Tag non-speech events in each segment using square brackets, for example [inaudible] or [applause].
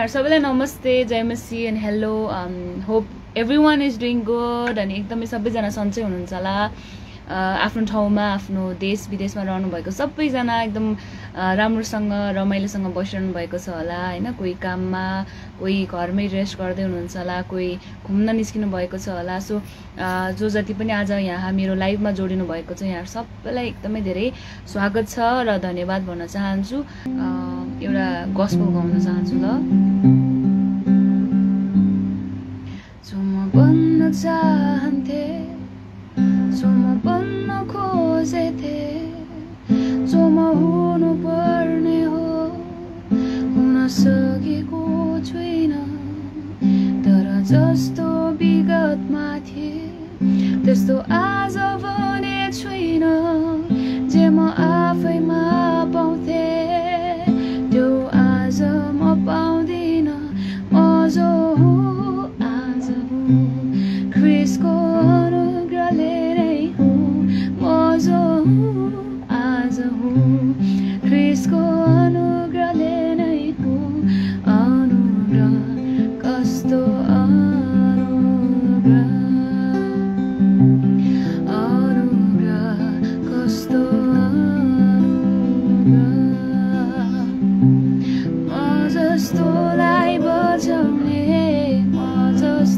यहाँ सबैलाई नमस्ते जय मसी and hello hope every one is doing good अनि एकदमै सबैजना सन्चै हुनुहुन्छ होला। आफ्नो ठाउँमा आफ्नो देश विदेशमा रहनुभएको सबैजना एकदम राम्रोसँग रमाइलोसँग बसिरहनु भएको छ होला होइन? कोही काममा कोही घरमै रेस्ट गर्दै हुनुहुन्छ होला कोही घुम्न निस्किनु भएको छ होला। सो जो जति पनि आज यहाँ मेरो लाइभमा जोडिनु भएको छ यहाँ सबैलाई एकदमै धेरै स्वागत छ र धन्यवाद भन्न चाहन्छु। एउटा गस्पल गाउन चाहन्छु ल। जो म बन्न चाहन्थे जो म बन्न खोजेथे जो म हुनु पर्ने हो हुन सकेको छुइनँ। तर जस्तो विगतमा थिए त्यस्तो आज भने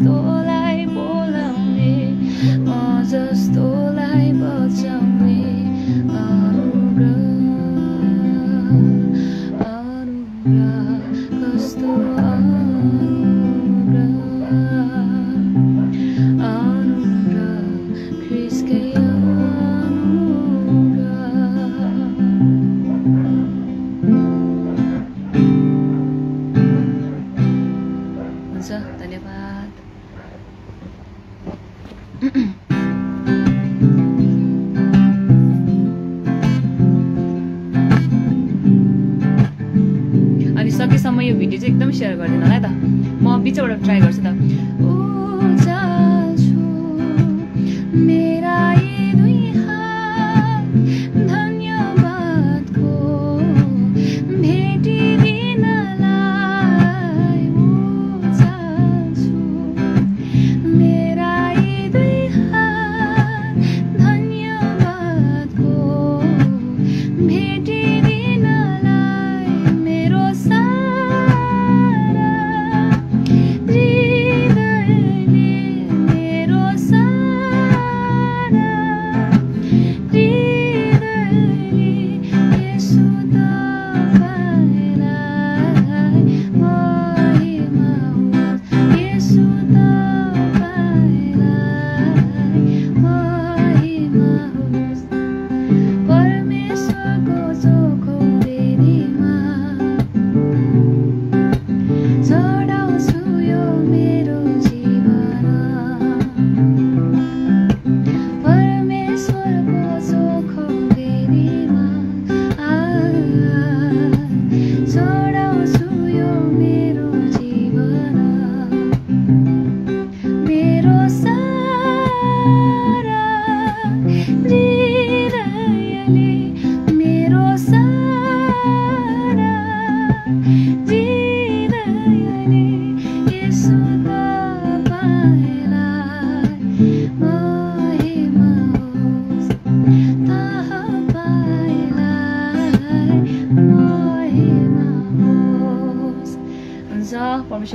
जस्तोलाई बोलाउने म जस्तोलाई [clears throat] अनि सकेसम्म यो भिडियो चाहिँ एकदमै सेयर गरिदिनु होला है त। म बिचबाट ट्राई गर्छु त। vamos